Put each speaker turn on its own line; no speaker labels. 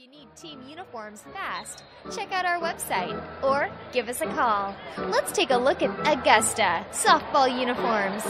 you need team uniforms fast, check out our website or give us a call. Let's take a look at Augusta softball uniforms.